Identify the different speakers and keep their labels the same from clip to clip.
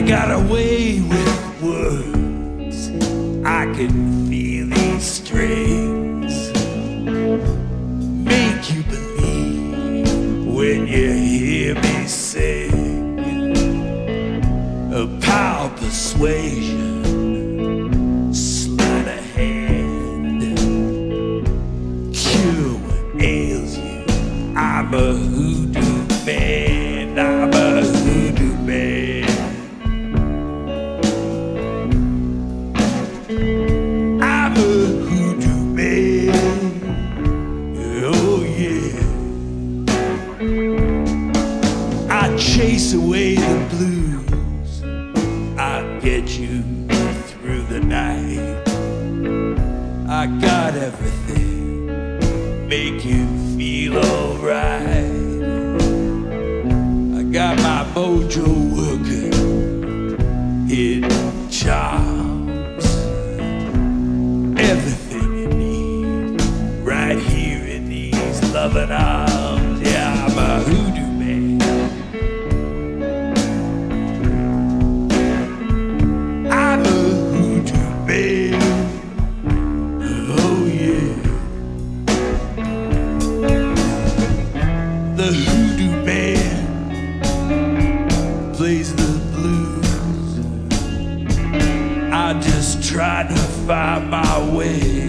Speaker 1: I got away with words. I can feel these strings make you believe when you hear me sing. A power persuasion, the blues. I get you through the night. I got everything. Make you feel alright. I got my mojo working. It charms everything you need right here in these loving arms. Yeah, I'm a hoodoo find my way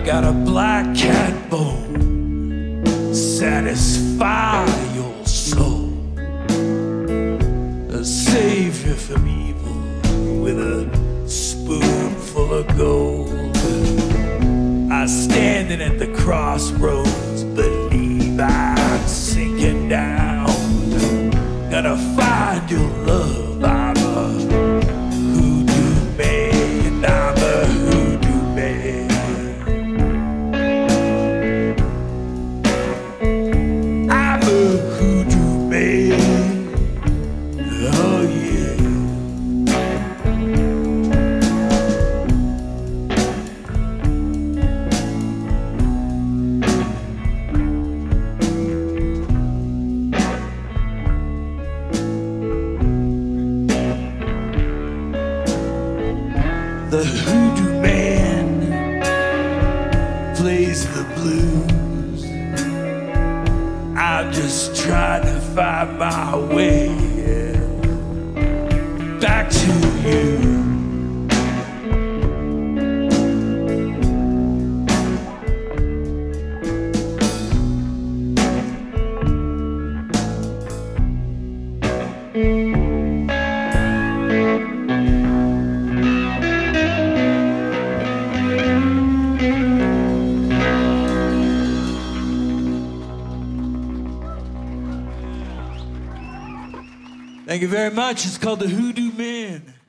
Speaker 1: I got a black cat bone, satisfy your soul. A savior from evil with a spoonful of gold. I standing at the crossroads, hoodoo man plays the blues. I'm just trying to find my way Thank you very much. It's called The Hoodoo Man.